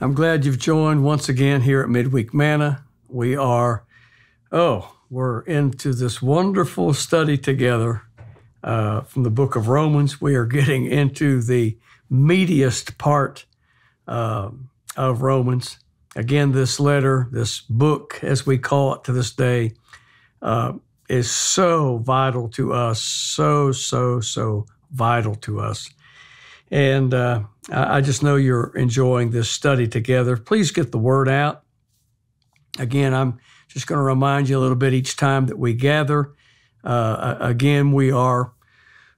I'm glad you've joined once again here at Midweek Manna. We are, oh, we're into this wonderful study together uh, from the book of Romans. We are getting into the meatiest part uh, of Romans. Again, this letter, this book, as we call it to this day, uh, is so vital to us, so, so, so vital to us. And uh, I just know you're enjoying this study together. Please get the word out. Again, I'm just going to remind you a little bit each time that we gather. Uh, again, we are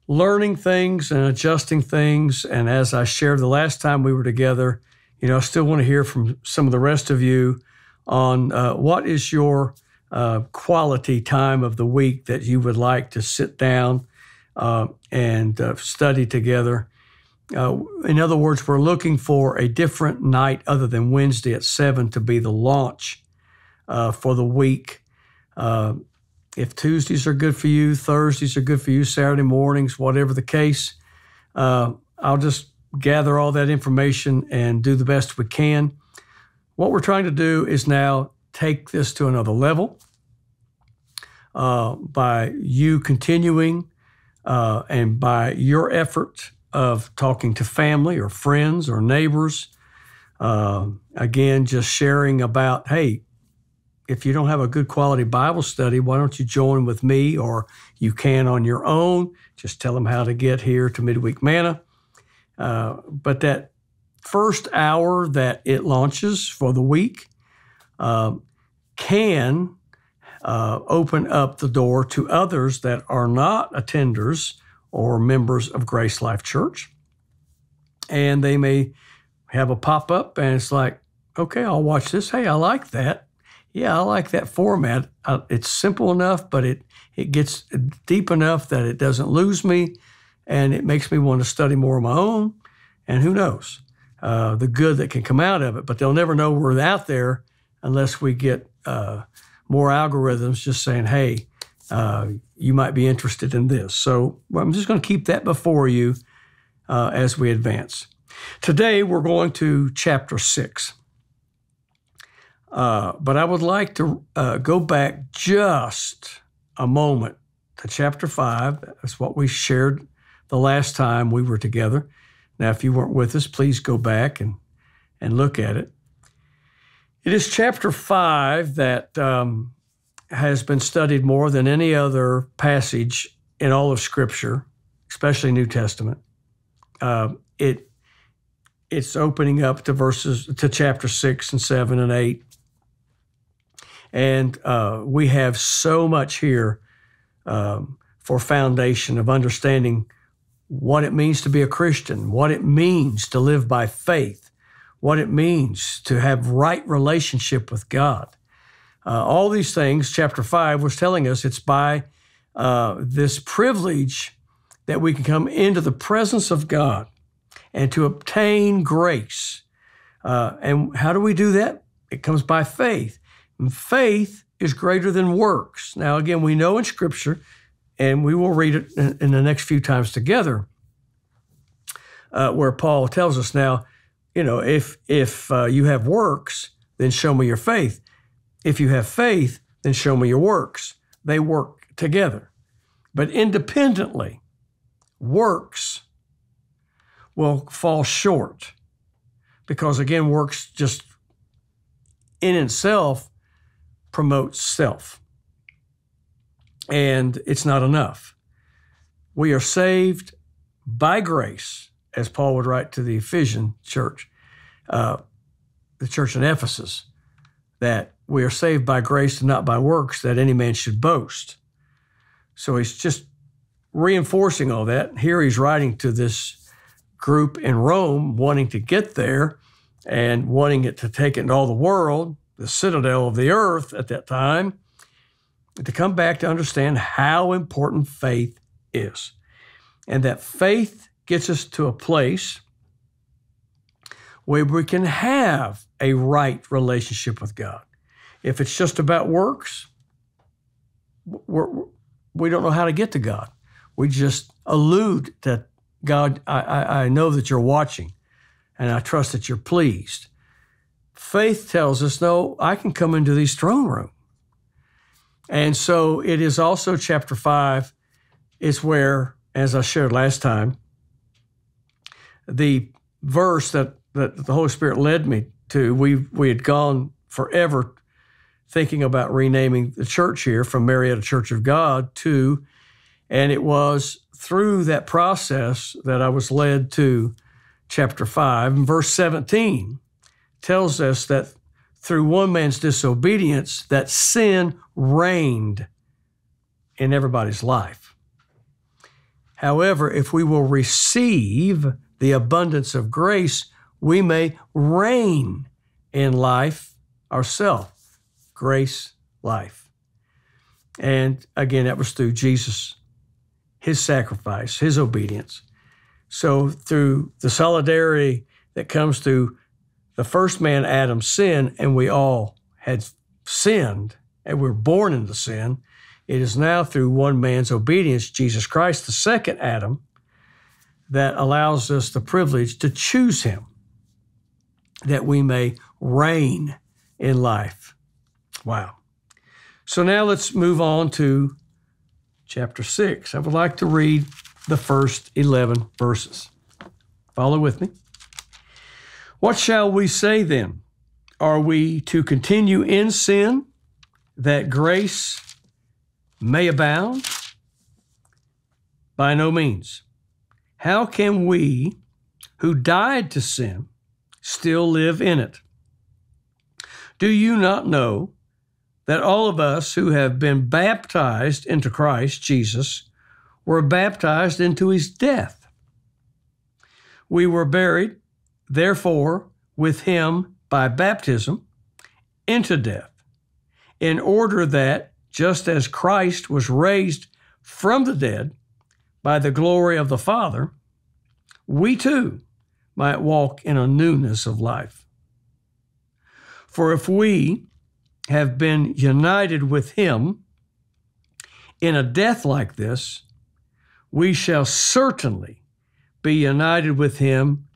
learning things and adjusting things. And as I shared the last time we were together, you know, I still want to hear from some of the rest of you on uh, what is your uh, quality time of the week that you would like to sit down uh, and uh, study together. Uh, in other words, we're looking for a different night other than Wednesday at 7 to be the launch uh, for the week. Uh, if Tuesdays are good for you, Thursdays are good for you, Saturday mornings, whatever the case, uh, I'll just gather all that information and do the best we can. What we're trying to do is now take this to another level uh, by you continuing uh, and by your effort of talking to family or friends or neighbors. Uh, again, just sharing about, hey, if you don't have a good quality Bible study, why don't you join with me or you can on your own? Just tell them how to get here to Midweek Manna. Uh, but that first hour that it launches for the week uh, can uh, open up the door to others that are not attenders or members of GraceLife Church. And they may have a pop up and it's like, okay, I'll watch this. Hey, I like that. Yeah, I like that format. It's simple enough, but it, it gets deep enough that it doesn't lose me and it makes me want to study more of my own. And who knows uh, the good that can come out of it. But they'll never know we're out there unless we get uh, more algorithms just saying, hey, uh, you might be interested in this. So well, I'm just going to keep that before you uh, as we advance. Today, we're going to chapter six. Uh, but I would like to uh, go back just a moment to chapter five. That's what we shared the last time we were together. Now, if you weren't with us, please go back and, and look at it. It is chapter five that um, has been studied more than any other passage in all of Scripture, especially New Testament. Uh, it it's opening up to verses to chapter six and seven and eight, and uh, we have so much here um, for foundation of understanding what it means to be a Christian, what it means to live by faith, what it means to have right relationship with God. Uh, all these things, chapter 5 was telling us it's by uh, this privilege that we can come into the presence of God and to obtain grace. Uh, and how do we do that? It comes by faith. And faith is greater than works. Now, again, we know in Scripture, and we will read it in, in the next few times together, uh, where Paul tells us now, you know, if if uh, you have works, then show me your faith. If you have faith, then show me your works. They work together. But independently, works will fall short because, again, works just in itself promotes self. And it's not enough. We are saved by grace, as Paul would write to the Ephesian church, uh, the church in Ephesus, that we are saved by grace and not by works that any man should boast. So he's just reinforcing all that. Here he's writing to this group in Rome, wanting to get there and wanting it to take it into all the world, the citadel of the earth at that time, to come back to understand how important faith is. And that faith gets us to a place where we can have a right relationship with God. If it's just about works, we're, we don't know how to get to God. We just allude that God, I, I, know that you're watching and I trust that you're pleased. faith tells us, no, I can come into these throne room. And so it is also chapter five is where, as I shared last time, the verse that, that the Holy Spirit led me to, we we had gone forever thinking about renaming the church here from Marietta Church of God to, and it was through that process that I was led to chapter 5. And verse 17 tells us that through one man's disobedience, that sin reigned in everybody's life. However, if we will receive the abundance of grace, we may reign in life ourselves. Grace, life. And again, that was through Jesus, his sacrifice, his obedience. So, through the solidarity that comes through the first man, Adam's sin, and we all had sinned and we were born into sin, it is now through one man's obedience, Jesus Christ, the second Adam, that allows us the privilege to choose him that we may reign in life. Wow. So now let's move on to chapter 6. I would like to read the first 11 verses. Follow with me. What shall we say then? Are we to continue in sin that grace may abound? By no means. How can we who died to sin still live in it? Do you not know that all of us who have been baptized into Christ Jesus were baptized into his death? We were buried, therefore, with him by baptism into death, in order that, just as Christ was raised from the dead by the glory of the Father, we too might walk in a newness of life. For if we have been united with him in a death like this, we shall certainly be united with him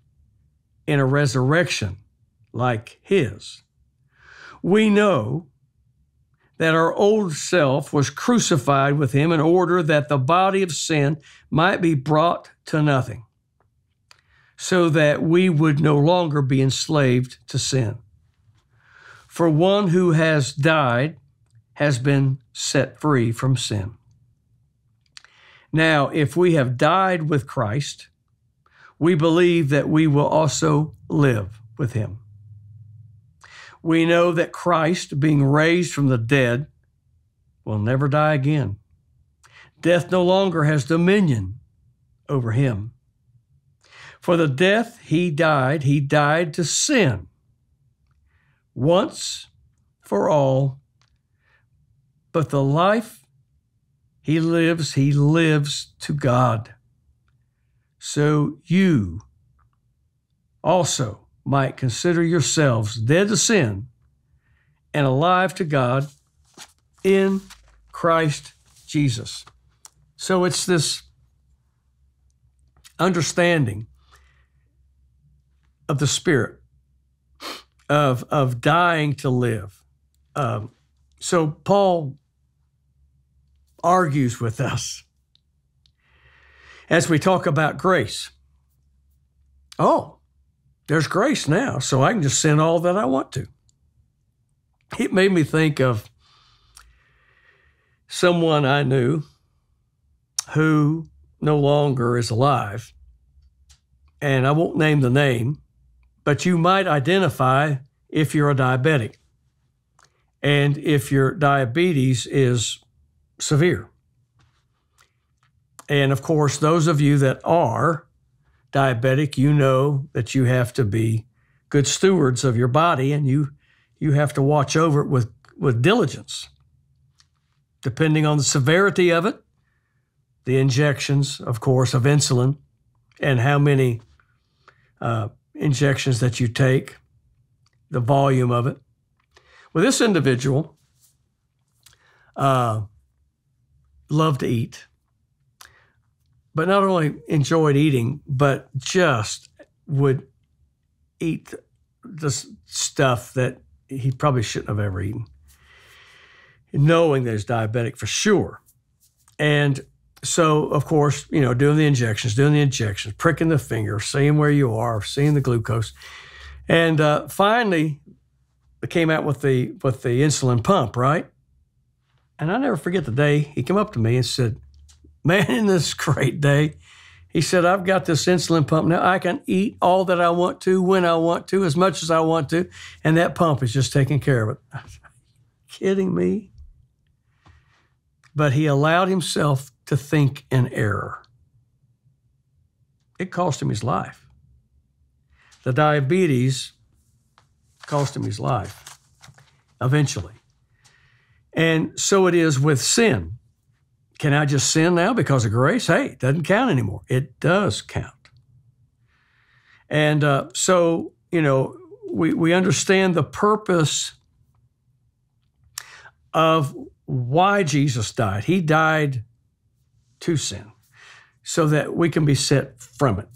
in a resurrection like his. We know that our old self was crucified with him in order that the body of sin might be brought to nothing, so that we would no longer be enslaved to sin. For one who has died has been set free from sin. Now, if we have died with Christ, we believe that we will also live with him we know that Christ, being raised from the dead, will never die again. Death no longer has dominion over him. For the death he died, he died to sin once for all. But the life he lives, he lives to God. So you also might consider yourselves dead to sin and alive to God in Christ Jesus. So it's this understanding of the Spirit, of, of dying to live. Um, so Paul argues with us as we talk about grace. Oh, there's grace now, so I can just sin all that I want to. It made me think of someone I knew who no longer is alive. And I won't name the name, but you might identify if you're a diabetic and if your diabetes is severe. And of course, those of you that are diabetic, you know that you have to be good stewards of your body and you you have to watch over it with, with diligence. Depending on the severity of it, the injections, of course, of insulin, and how many uh, injections that you take, the volume of it. Well, this individual uh, loved to eat but not only enjoyed eating, but just would eat the stuff that he probably shouldn't have ever eaten, knowing that he's diabetic for sure. And so, of course, you know, doing the injections, doing the injections, pricking the finger, seeing where you are, seeing the glucose, and uh, finally, they came out with the with the insulin pump, right? And I never forget the day he came up to me and said, "Man, in this great day," he said, "I've got this insulin pump now. I can eat all that I want to, when I want to, as much as I want to, and that pump is just taking care of it." kidding me? But he allowed himself to think in error. It cost him his life. The diabetes cost him his life eventually. And so it is with sin. Can I just sin now because of grace? Hey, it doesn't count anymore. It does count. And uh, so, you know, we, we understand the purpose of why Jesus died. He died to sin so that we can be set from it.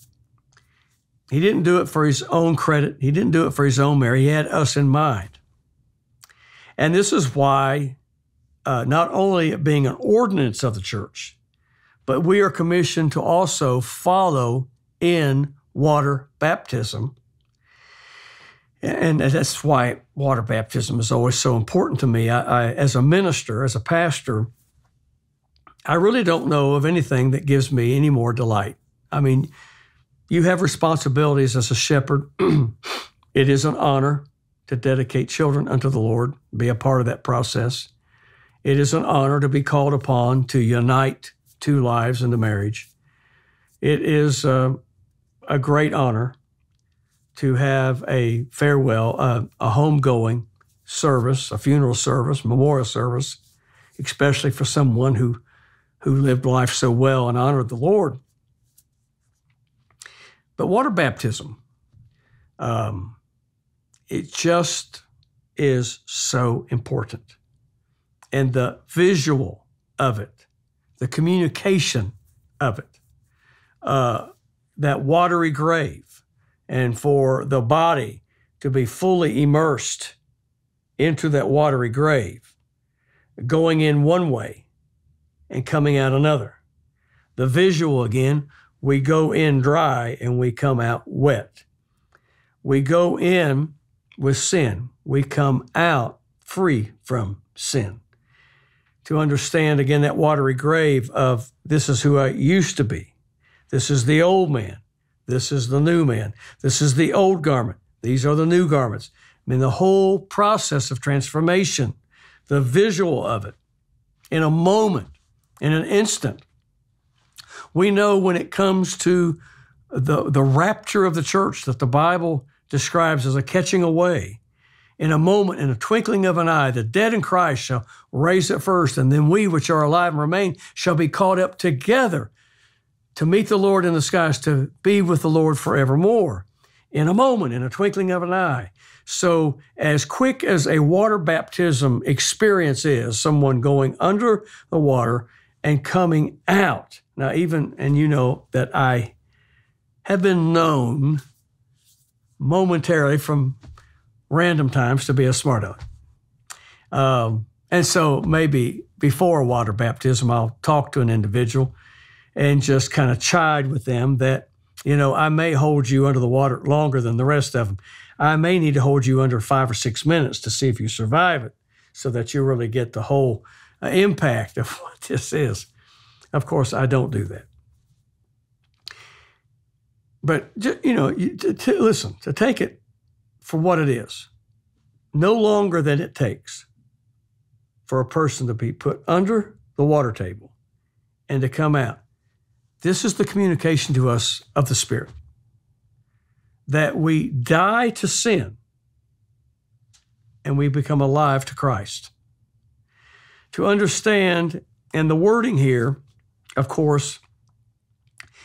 He didn't do it for his own credit. He didn't do it for his own merit. He had us in mind. And this is why, uh, not only being an ordinance of the church, but we are commissioned to also follow in water baptism. And that's why water baptism is always so important to me. I, I, as a minister, as a pastor, I really don't know of anything that gives me any more delight. I mean, you have responsibilities as a shepherd. it is an honor to dedicate children unto the Lord, be a part of that process. It is an honor to be called upon to unite two lives into marriage. It is uh, a great honor to have a farewell, uh, a homegoing service, a funeral service, memorial service, especially for someone who who lived life so well and honored the Lord. But water baptism, um, it just is so important. And the visual of it, the communication of it, uh, that watery grave, and for the body to be fully immersed into that watery grave, going in one way and coming out another. The visual again we go in dry and we come out wet. We go in with sin, we come out free from sin. To understand again that watery grave of this is who I used to be. This is the old man. This is the new man. This is the old garment. These are the new garments. I mean, the whole process of transformation, the visual of it, in a moment, in an instant, we know when it comes to the, the rapture of the church that the Bible describes as a catching away. In a moment, in a twinkling of an eye, the dead in Christ shall raise at first, and then we which are alive and remain shall be caught up together to meet the Lord in the skies, to be with the Lord forevermore. In a moment, in a twinkling of an eye. So, as quick as a water baptism experience is, someone going under the water and coming out, now, even, and you know that I have been known momentarily from random times to be a smart. Um, and so maybe before water baptism, I'll talk to an individual and just kind of chide with them that, you know, I may hold you under the water longer than the rest of them. I may need to hold you under five or six minutes to see if you survive it so that you really get the whole impact of what this is. Of course, I don't do that. But, you know, to, to, listen, to take it for what it is, no longer than it takes for a person to be put under the water table and to come out. This is the communication to us of the Spirit that we die to sin and we become alive to Christ. To understand, and the wording here of course,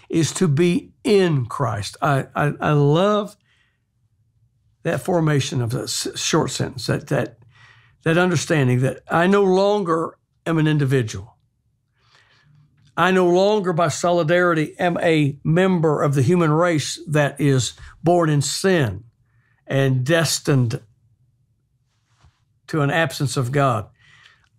is to be in Christ. I, I, I love that formation of a short sentence, that, that, that understanding that I no longer am an individual. I no longer, by solidarity, am a member of the human race that is born in sin and destined to an absence of God.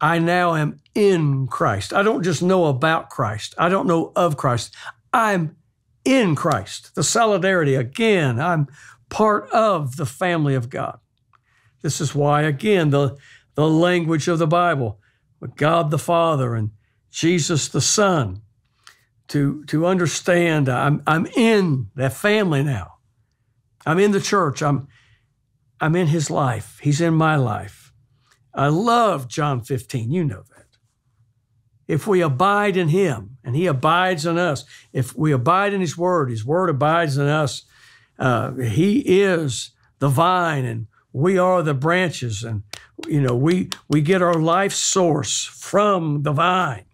I now am in Christ. I don't just know about Christ. I don't know of Christ. I'm in Christ. The solidarity again, I'm part of the family of God. This is why, again, the, the language of the Bible, with God the Father and Jesus the Son, to, to understand I'm, I'm in that family now. I'm in the church. I'm, I'm in his life. He's in my life. I love John 15. You know that. If we abide in him and he abides in us, if we abide in his word, his word abides in us, uh, he is the vine and we are the branches and you know we we get our life source from the vine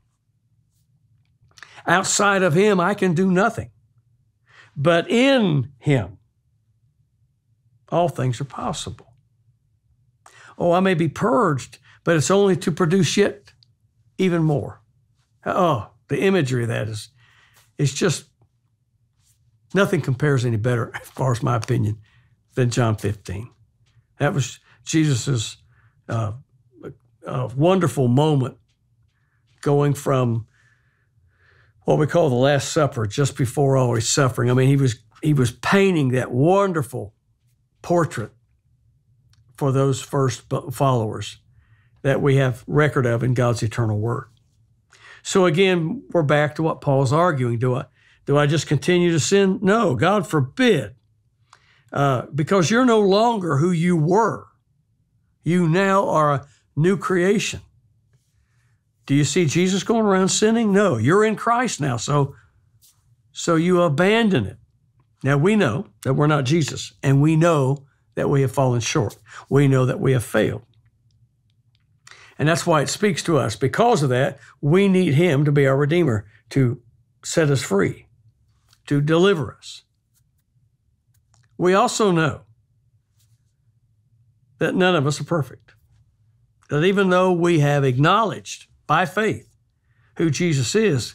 outside of him i can do nothing but in him all things are possible oh i may be purged but it's only to produce yet even more oh the imagery of that is, it's just nothing compares any better as far as my opinion than john 15 that was Jesus's uh, a wonderful moment going from what we call the Last Supper, just before all his suffering. I mean, he was he was painting that wonderful portrait for those first followers that we have record of in God's eternal word. So again, we're back to what Paul's arguing. Do I do I just continue to sin? No, God forbid. Uh, because you're no longer who you were. You now are a new creation. Do you see Jesus going around sinning? No, you're in Christ now. So, so you abandon it. Now we know that we're not Jesus, and we know that we have fallen short. We know that we have failed. And that's why it speaks to us. Because of that, we need Him to be our Redeemer, to set us free, to deliver us. We also know that none of us are perfect. That even though we have acknowledged by faith who Jesus is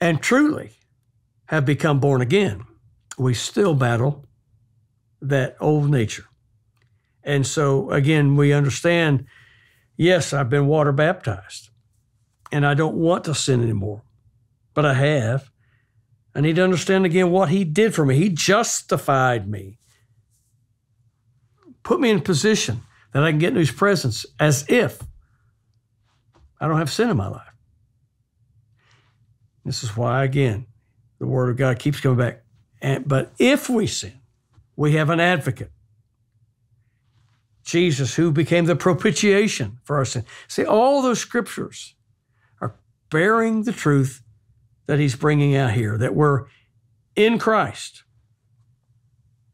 and truly have become born again, we still battle that old nature. And so, again, we understand yes, I've been water baptized and I don't want to sin anymore, but I have. I need to understand again what he did for me. He justified me, put me in a position that I can get into his presence as if I don't have sin in my life. This is why, again, the word of God keeps coming back. And, but if we sin, we have an advocate. Jesus, who became the propitiation for our sin. See, all those scriptures are bearing the truth that he's bringing out here that we're in Christ.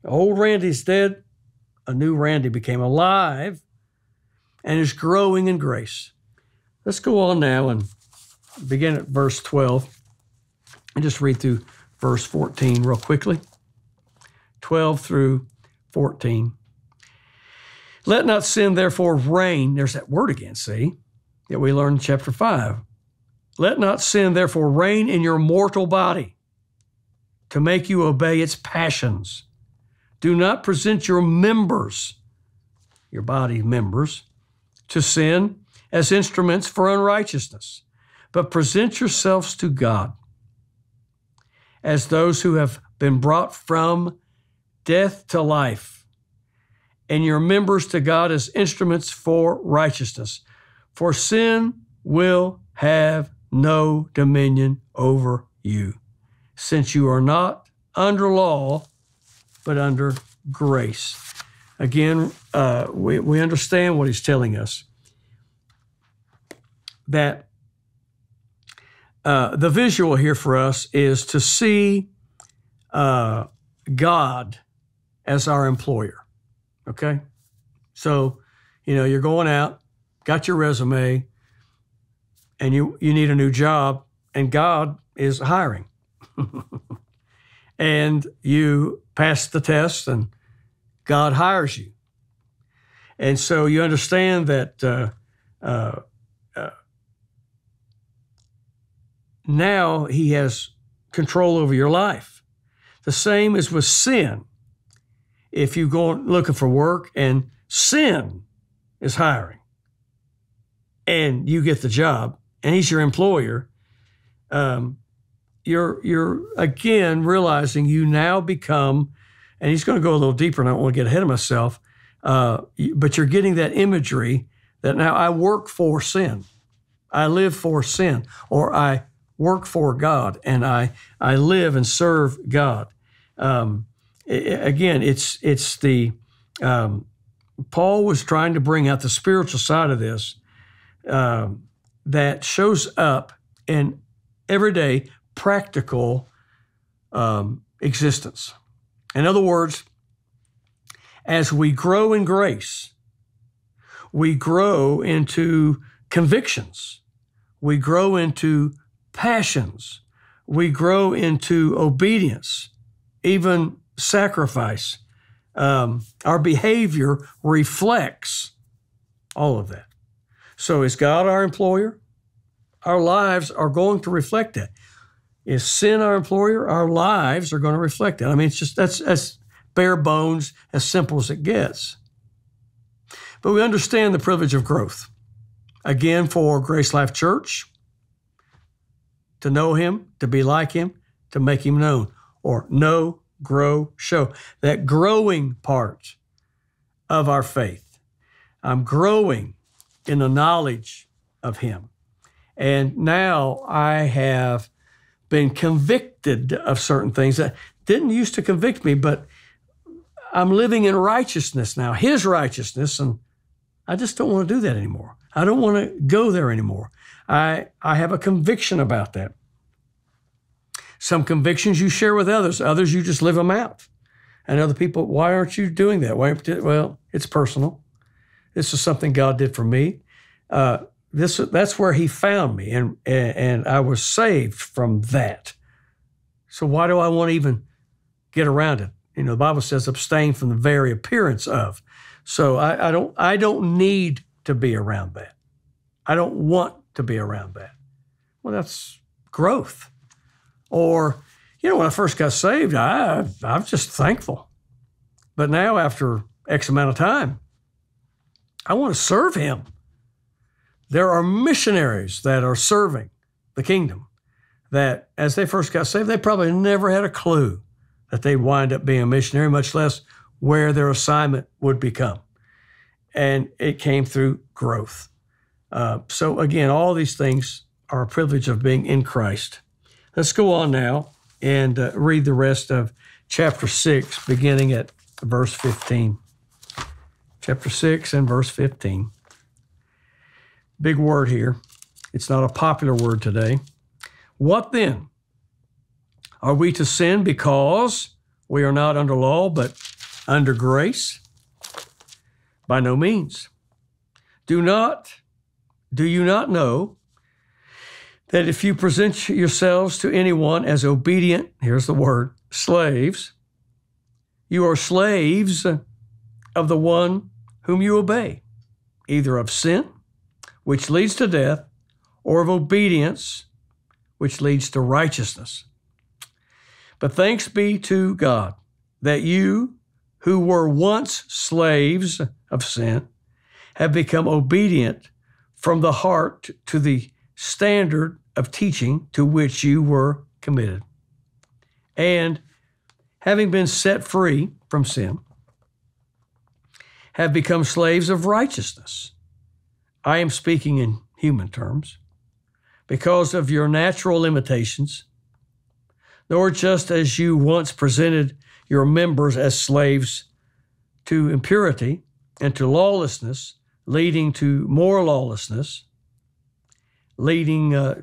Old Randy's dead, a new Randy became alive and is growing in grace. Let's go on now and begin at verse 12 and just read through verse 14 real quickly. 12 through 14. Let not sin therefore reign. There's that word again, see, that we learned in chapter 5. Let not sin therefore reign in your mortal body to make you obey its passions. Do not present your members, your body members, to sin as instruments for unrighteousness, but present yourselves to God as those who have been brought from death to life, and your members to God as instruments for righteousness. For sin will have no dominion over you, since you are not under law, but under grace. Again, uh, we, we understand what he's telling us that uh, the visual here for us is to see uh, God as our employer. Okay? So, you know, you're going out, got your resume, and you, you need a new job, and God is hiring. and you pass the test, and God hires you. And so you understand that uh, uh, uh, now He has control over your life. The same is with sin. If you go looking for work and sin is hiring and you get the job and he's your employer, um, you're you're again realizing you now become, and he's going to go a little deeper, and I don't want to get ahead of myself, uh, but you're getting that imagery that now I work for sin, I live for sin, or I work for God, and I I live and serve God. Um, again, it's it's the um, Paul was trying to bring out the spiritual side of this um, that shows up in everyday practical um, existence. In other words, as we grow in grace, we grow into convictions, we grow into passions, we grow into obedience, even sacrifice. Um, our behavior reflects all of that. So, is God our employer? Our lives are going to reflect that. Is sin our employer? Our lives are going to reflect that. I mean, it's just that's that's bare bones, as simple as it gets. But we understand the privilege of growth. Again, for GraceLife Church, to know Him, to be like Him, to make Him known, or know, grow, show. That growing part of our faith. I'm growing in the knowledge of Him. And now I have been convicted of certain things that didn't used to convict me, but I'm living in righteousness now, His righteousness, and I just don't want to do that anymore. I don't want to go there anymore. I, I have a conviction about that. Some convictions you share with others, others you just live them out. And other people, why aren't you doing that? Why, well, it's personal. This is something God did for me. Uh, this that's where He found me, and, and and I was saved from that. So why do I want to even get around it? You know, the Bible says abstain from the very appearance of. So I, I don't I don't need to be around that. I don't want to be around that. Well, that's growth. Or, you know, when I first got saved, I I'm just thankful. But now after X amount of time, I want to serve him. There are missionaries that are serving the kingdom that as they first got saved, they probably never had a clue that they'd wind up being a missionary, much less where their assignment would become. And it came through growth. Uh, so, again, all these things are a privilege of being in Christ. Let's go on now and uh, read the rest of chapter 6, beginning at verse 15 chapter 6 and verse 15. Big word here. It's not a popular word today. What then? Are we to sin because we are not under law but under grace? By no means. Do not do you not know that if you present yourselves to anyone as obedient, here's the word, slaves, you are slaves of the one whom you obey, either of sin, which leads to death, or of obedience, which leads to righteousness. But thanks be to God that you, who were once slaves of sin, have become obedient from the heart to the standard of teaching to which you were committed. And having been set free from sin, have become slaves of righteousness. I am speaking in human terms because of your natural limitations, nor just as you once presented your members as slaves to impurity and to lawlessness, leading to more lawlessness, leading uh,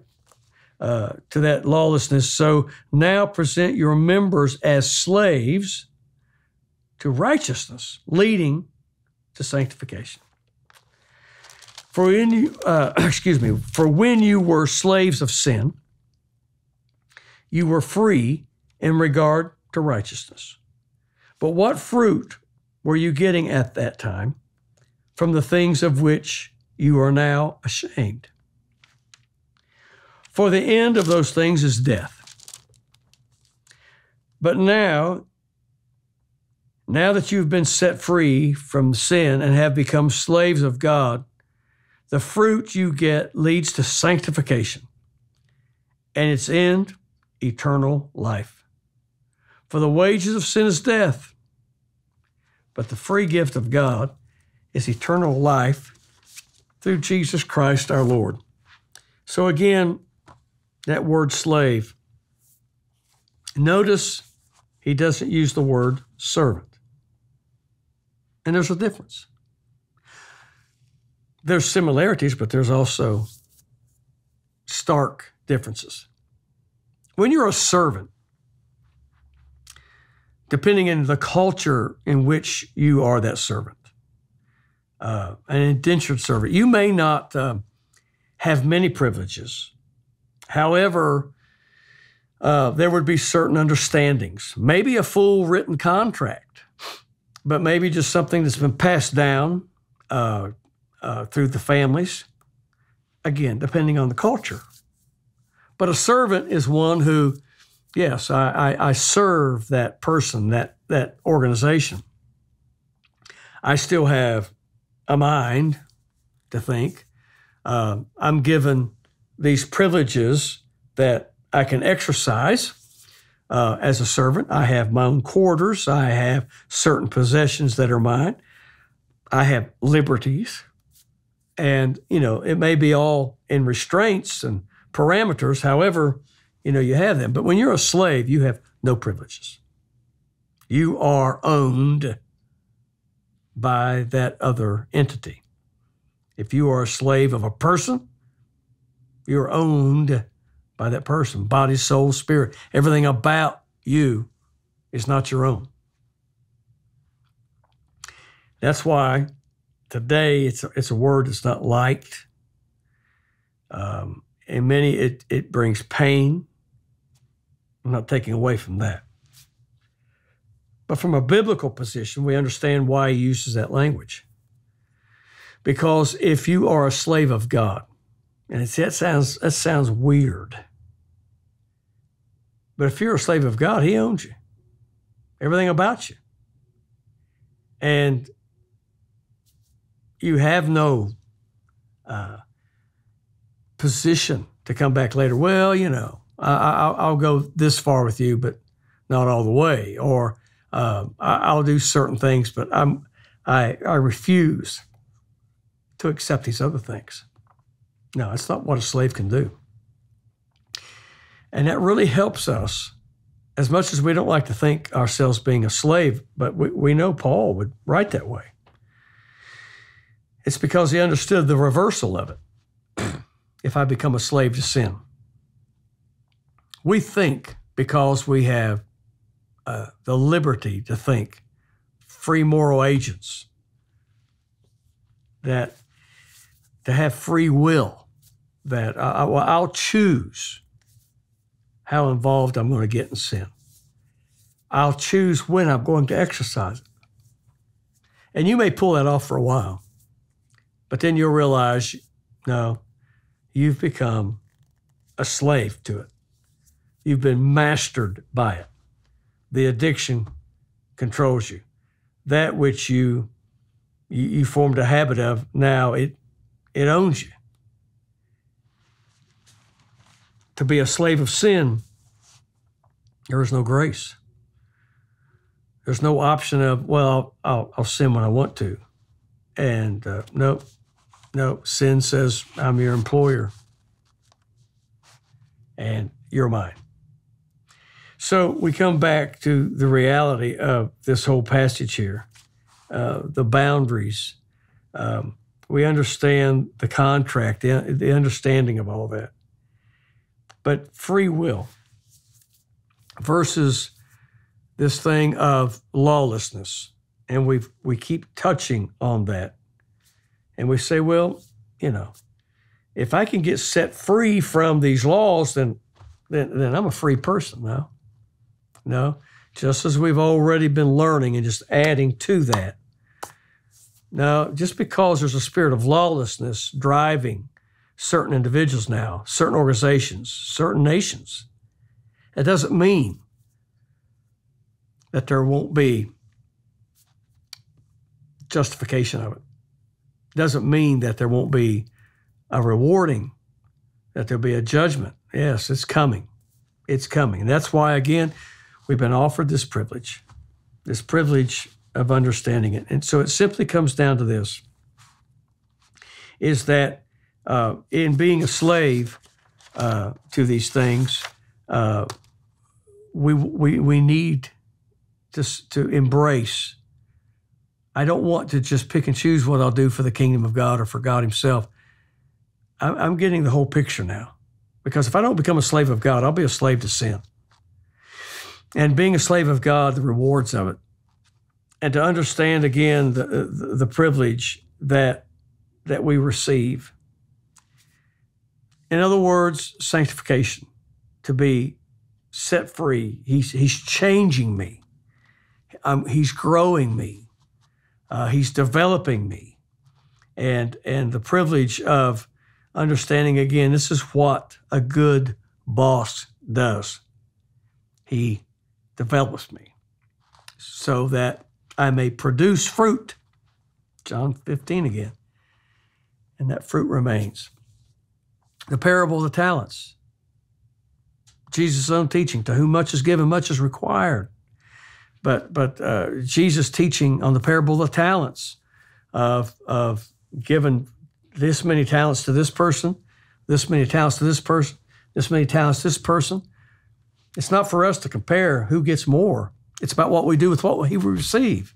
uh, to that lawlessness. So now present your members as slaves to righteousness, leading to sanctification. For when you, uh, excuse me, for when you were slaves of sin, you were free in regard to righteousness. But what fruit were you getting at that time from the things of which you are now ashamed? For the end of those things is death. But now Now that you've been set free from sin and have become slaves of God, the fruit you get leads to sanctification and its end, eternal life. For the wages of sin is death, but the free gift of God is eternal life through Jesus Christ our Lord. So, again, that word slave. Notice he doesn't use the word servant. And there's a difference. There's similarities, but there's also stark differences. When you're a servant, depending on the culture in which you are that servant, uh, an indentured servant, you may not uh, have many privileges. However, uh, there would be certain understandings, maybe a full written contract, but maybe just something that's been passed down uh, uh, through the families. Again, depending on the culture. But a servant is one who, yes, I, I, I serve that person, that, that organization. I still have a mind to think. Uh, I'm given these privileges that I can exercise uh, as a servant. I have my own quarters. I have certain possessions that are mine. I have liberties. And, you know, it may be all in restraints and parameters, however, you know, you have them. But when you're a slave, you have no privileges. You are owned by that other entity. If you are a slave of a person, you're owned by that person body, soul, spirit. Everything about you is not your own. That's why today it's, it's a word that's not liked. Um, and many, it, it brings pain. I'm not taking away from that. But from a biblical position, we understand why he uses that language. Because if you are a slave of God, and that sounds that sounds weird. But if you're a slave of God, He owns you. Everything about you. And you have no uh, position to come back later. Well, you know, I, will go this far with you, but not all the way. Or uh, I, will do certain things, but I'm I, I refuse to accept these other things. No, that's not what a slave can do. And that really helps us as much as we don't like to think ourselves being a slave, but we, we know Paul would write that way. It's because he understood the reversal of it. if I become a slave to sin, we think because we have uh, the liberty to think, free moral agents, that to have free will, that I, I'll choose how involved I'm going to get in sin. I'll choose when I'm going to exercise it. And you may pull that off for a while, but then you'll realize no, you've become a slave to it. You've been mastered by it. The addiction controls you. That which you you, you formed a habit of, now it it owns you. To be a slave of sin, there is no grace. There's no option of, well, I'll, I'll sin when I want to. And uh, no, no, sin says, I'm your employer and you're mine. So we come back to the reality of this whole passage here, uh, the boundaries, um, we understand the contract, the, the understanding of all that. But free will versus this thing of lawlessness. And we we keep touching on that. And we say, well, you know, if I can get set free from these laws, then then, then I'm a free person now. No, just as we've already been learning and just adding to that. Now, just because there's a spirit of lawlessness driving certain individuals now, certain organizations, certain nations, it doesn't mean that there won't be justification of it. Doesn't mean that there won't be a rewarding, that there'll be a judgment. Yes, it's coming. It's coming. And that's why, again, we've been offered this privilege, this privilege of understanding it. And so it simply comes down to this is that uh, in being a slave uh, to these things, uh, we, we, we need to, to embrace. I don't want to just pick and choose what I'll do for the kingdom of God or for God Himself. I'm, I'm getting the whole picture now. Because if I don't become a slave of God, I'll be a slave to sin. And being a slave of God, the rewards of it. And to understand again the, the, the privilege that, that we receive. In other words, sanctification, to be set free. He's, he's changing me. Um, he's growing me. Uh, he's developing me. And, and the privilege of understanding again, this is what a good boss does. He develops me so that I may produce fruit. John 15 again. And that fruit remains. The parable of the talents. Jesus' own teaching, to whom much is given, much is required. But, but uh, Jesus' teaching on the parable of the talents, of, of giving this many talents to this person, this many talents to this person, this many talents to this person. It's not for us to compare who gets more. It's about what we do with what we receive.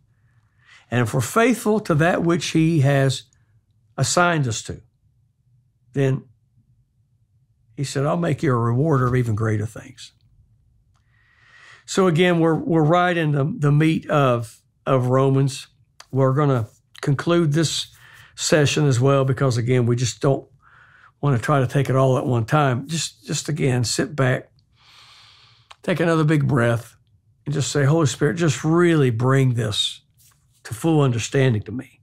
And if we're faithful to that which He has assigned us to, then He said, I'll make you a rewarder of even greater things. So again, we're, we're right in the, the meat of, of Romans. We're going to conclude this session as well, because again, we just don't want to try to take it all at one time. Just, just again, sit back, take another big breath, and just say, Holy Spirit, just really bring this to full understanding to me.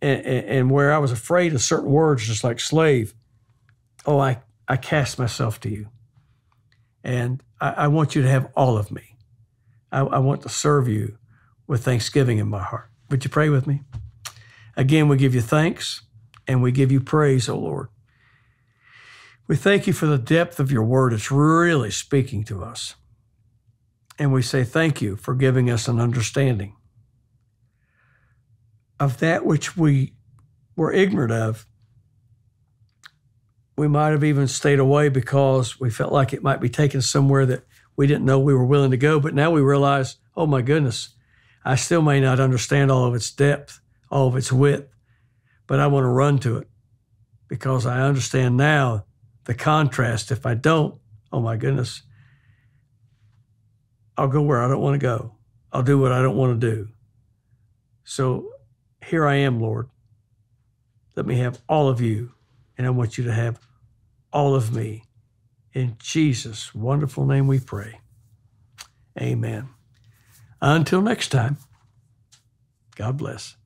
And, and, and where I was afraid of certain words, just like slave, oh, I, I cast myself to you. And I, I want you to have all of me. I, I want to serve you with thanksgiving in my heart. Would you pray with me? Again, we give you thanks and we give you praise, O oh Lord. We thank you for the depth of your word. It's really speaking to us. And we say thank you for giving us an understanding of that which we were ignorant of. We might have even stayed away because we felt like it might be taken somewhere that we didn't know we were willing to go. But now we realize, oh my goodness, I still may not understand all of its depth all of its width, but I want to run to it because I understand now the contrast. If I don't, oh my goodness, I'll go where I don't want to go. I'll do what I don't want to do. So here I am, Lord. Let me have all of you, and I want you to have all of me. In Jesus' wonderful name we pray. Amen. Until next time, God bless.